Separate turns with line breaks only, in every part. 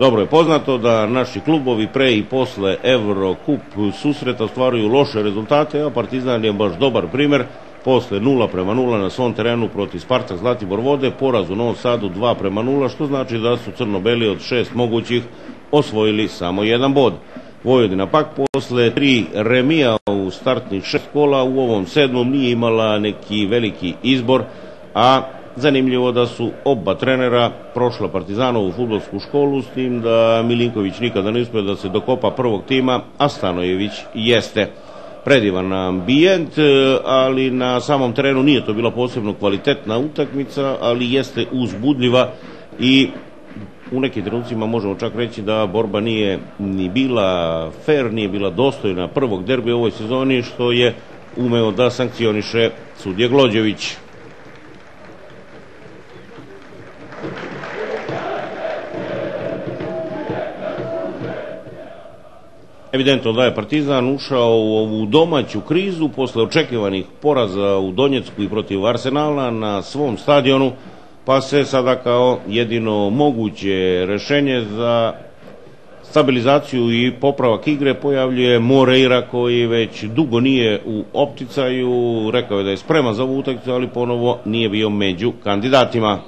Dobro je poznato da naši klubovi pre i posle Eurocup susreta ostvaruju loše rezultate, a Partizan je baš dobar primer. Posle 0 prema 0 na svom terenu protiv Spartak Zlatibor Vode, poraz u Novom Sadu 2 prema 0, što znači da su crno-beli od šest mogućih osvojili samo jedan bod. Vojvodina pak posle tri remija u startnih šest kola u ovom sedmom nije imala neki veliki izbor, a zanimljivo da su oba trenera prošla Partizanovu futbolsku školu s tim da Milinković nikada ne uspio da se dokopa prvog tima, a Stanojević jeste predivan ambijent, ali na samom terenu nije to bila posebno kvalitetna utakmica, ali jeste uzbudljiva i u nekim trenucima možemo čak reći da borba nije ni bila fair, nije bila dostojna prvog derbija u ovoj sezoni, što je umeo da sankcioniše sudje Glođević. Evidentno da je Partizan ušao u ovu domaću krizu posle očekivanih poraza u Donjecku i protiv Arsenala na svom stadionu, pa se sada kao jedino moguće rešenje za stabilizaciju i popravak igre pojavljuje Moreira koji već dugo nije u opticaju, rekao je da je spreman za ovu utakmicu, ali ponovo nije bio među kandidatima.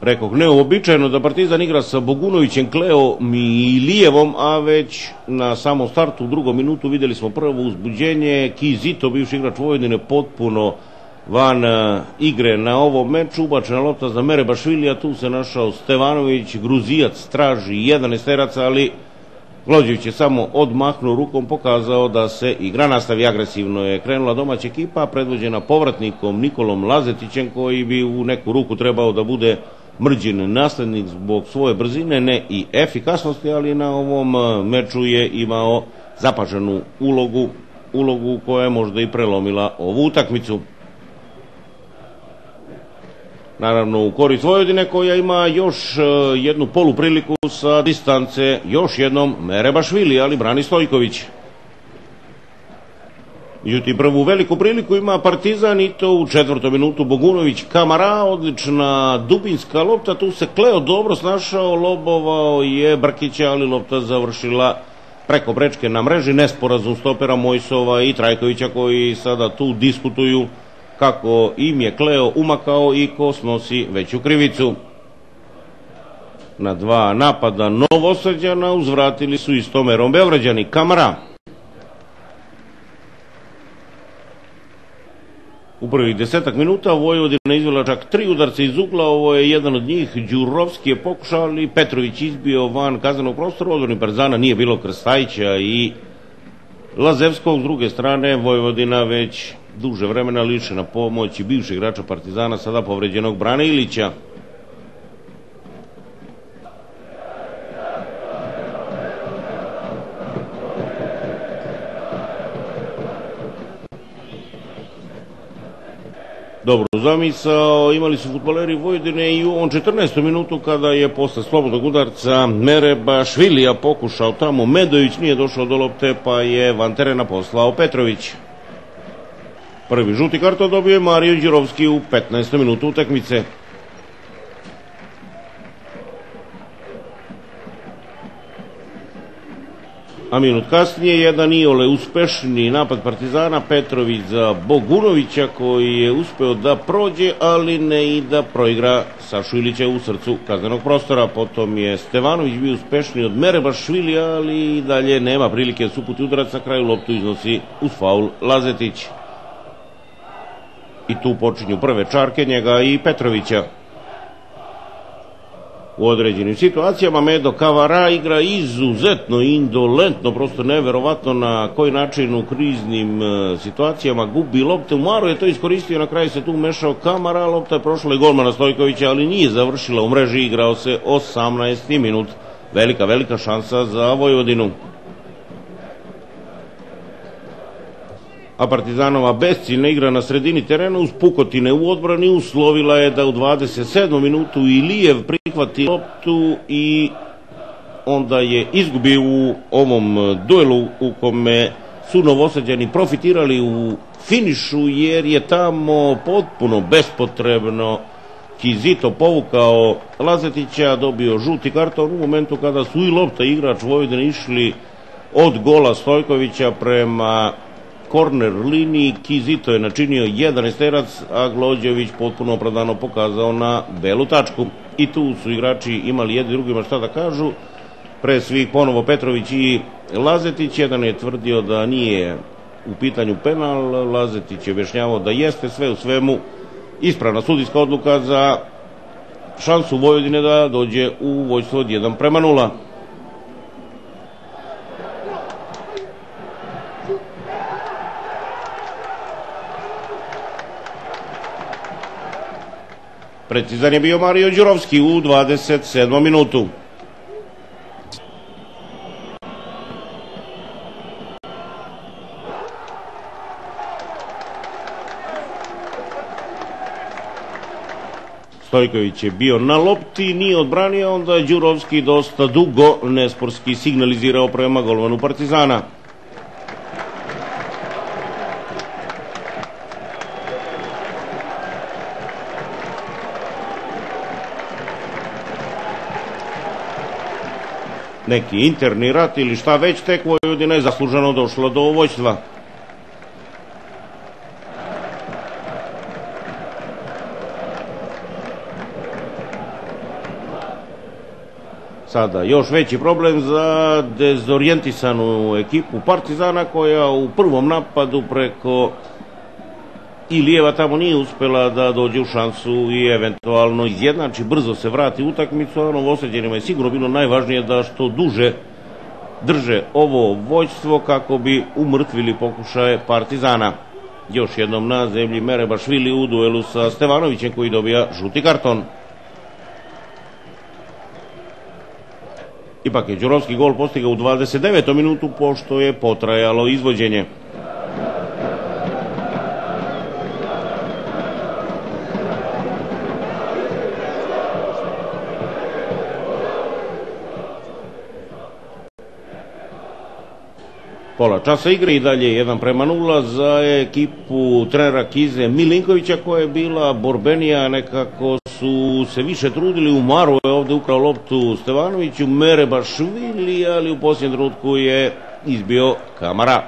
Rekoh, neobičajeno da Partizan igra sa Bogunovićem, Kleo i Lijevom, a već na samom startu u drugom minutu videli smo prvo uzbuđenje, Kizito, bivši igrač Vojvodine, potpuno van uh, igre na ovom meču, ubačena lopta za Mere Bašvili, a tu se našao Stevanović, Gruzijac traži jedan esteraca, ali Glođević je samo odmahnuo rukom, pokazao da se igra nastavi agresivno je krenula domaća ekipa, predvođena povratnikom Nikolom Lazetićem, koji bi u neku ruku trebao da bude mrđin naslednik zbog svoje brzine, ne i efikasnosti, ali na ovom meču je imao zapaženu ulogu, ulogu koja je možda i prelomila ovu utakmicu. Naravno u korist Vojvodine koja ima još jednu polu priliku sa distance, još jednom Mere Bašvili, ali brani Stojković. Međutim, prvu veliku priliku ima Partizan i to u četvrtom minutu Bogunović Kamara, odlična dubinska lopta, tu se Kleo dobro snašao, lobovao je Brkića, ali lopta završila preko brečke na mreži, nesporazum stopera Mojsova i Trajkovića koji sada tu diskutuju kako im je Kleo umakao i ko snosi veću krivicu. Na dva napada Novosađana uzvratili su istomerom Beograđani Kamara. U prvih desetak minuta Vojvodina izvela čak tri udarca iz ugla, ovo je jedan od njih, Đurovski je pokušao, ali Petrović izbio van kaznenog prostora, odvorni Partizana nije bilo Krstajića i Lazevskog, s druge strane Vojvodina već duže vremena liče na pomoći bivšeg igrača Partizana, sada povređenog Brana Ilića. Dobro zamisao, imali su futboleri Vojvodine i u ovom 14. minutu kada je posle slobodnog udarca Mereba Švilija pokušao tamo, Medović nije došao do lopte pa je van terena poslao Petrović. Prvi žuti karton dobio je Mario Đurovski u 15. minutu utakmice. A minut kasnije jedan iole uspešni napad Partizana Petrović za Bogunovića koji je uspeo da prođe, ali ne i da proigra Sašu Ilića u srcu kaznenog prostora. Potom je Stevanović bio uspešniji od Merebašvili, ali i dalje nema prilike da suputi udarac na kraju loptu iznosi uz faul Lazetić. I tu počinju prve čarke njega i Petrovića. U određenim situacijama Medo Kavara igra izuzetno indolentno, prosto neverovatno na koji način u kriznim situacijama gubi lopte. Maro je to iskoristio, na kraju se tu mešao Kamara, lopta je prošla i golmana Stojkovića, ali nije završila u mreži, igrao se 18. minut. Velika, velika šansa za Vojvodinu. A Partizanova besciljna igra na sredini terena uz pukotine u odbrani uslovila je da u 27. minutu Ilijev prihvati loptu i onda je izgubio u ovom duelu u kome su novosađani profitirali u finišu jer je tamo potpuno bespotrebno Kizito povukao Lazetića, dobio žuti karton u momentu kada su i lopta igrač Vojvodine išli od gola Stojkovića prema korner liniji. Kizito je načinio jedan esterac, a Glođević potpuno opravdano pokazao na belu tačku. I tu su igrači imali jedni drugima šta da kažu. Pre svih ponovo Petrović i Lazetić. Jedan je tvrdio da nije u pitanju penal. Lazetić je objašnjavao da jeste sve u svemu ispravna sudijska odluka za šansu Vojvodine da dođe u vojstvo od 1 prema 0. Precizan je bio Mario Đurovski u 27. minutu. Stojković je bio na lopti, nije odbranio, onda je Đurovski dosta dugo nesporski signalizirao prema golmanu Partizana. Neki interni rat ili šta već, tek Vojvodina je zasluženo došla do vojstva. Sada još veći problem za dezorijentisanu ekipu Partizana koja u prvom napadu preko Ilijeva tamo nije uspela da dođe u šansu i eventualno izjednači, brzo se vrati utakmicu, a novoseđenima je sigurno bilo najvažnije da što duže drže ovo vojstvo kako bi umrtvili pokušaje Partizana. Još jednom na zemlji Mere Bašvili u duelu sa Stevanovićem koji dobija žuti karton. Ipak je Đurovski gol postigao u 29. minutu pošto je potrajalo izvođenje. Pola časa igre i dalje 1 prema 0 za ekipu trenera Kize Milinkovića koja je bila borbenija, nekako su se više trudili, u Maru je ovde ukrao loptu Stevanoviću, Mere Bašvili, ali u posljednjem trenutku je izbio Kamara.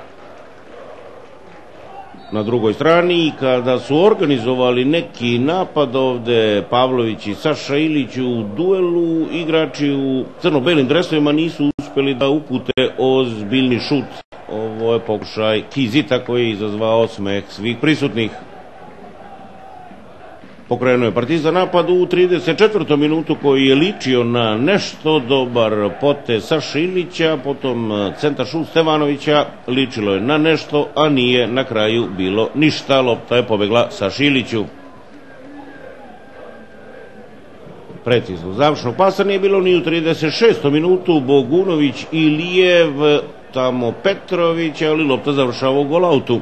Na drugoj strani, kada su organizovali neki napad ovde Pavlović i Saša Ilić u duelu, igrači u crno-belim dresovima nisu uspeli da upute ozbiljni šut Ovo je pokušaj Kizita koji je izazvao smeh svih prisutnih. Pokrenuo je Partizan napad u 34. minutu koji je ličio na nešto dobar pote sa Šilića, potom centar šut Stevanovića ličilo je na nešto, a nije na kraju bilo ništa. Lopta je pobegla sa Šiliću. Precizno završnog pasa nije bilo ni u 36. minutu. Bogunović i Lijev tamo Petrović, ali lopta završava u golautu.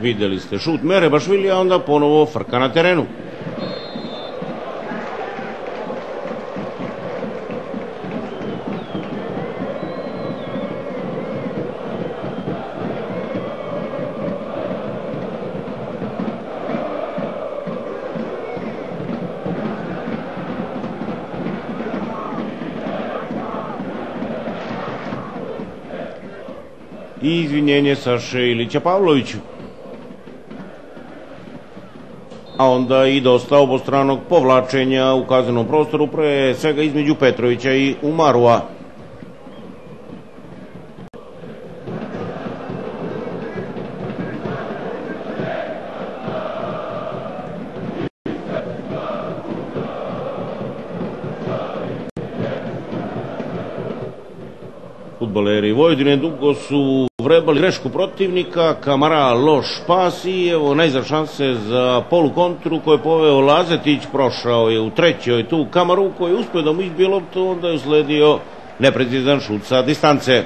Videli ste šut Mere Bašvili, a onda ponovo frka na terenu. I izvinjenje Saše Ilića Pavloviću. A onda i dosta obostranog povlačenja u kaznenom prostoru, pre svega između Petrovića i Umarua. Futboleri Vojvodine dugo su vrebali grešku protivnika, Kamara loš pas i evo najzad šanse za polukontru koju je poveo Lazetić, prošao je u trećoj tu Kamaru koji je uspio da mu izbije loptu, onda je usledio neprecizan šut sa distance.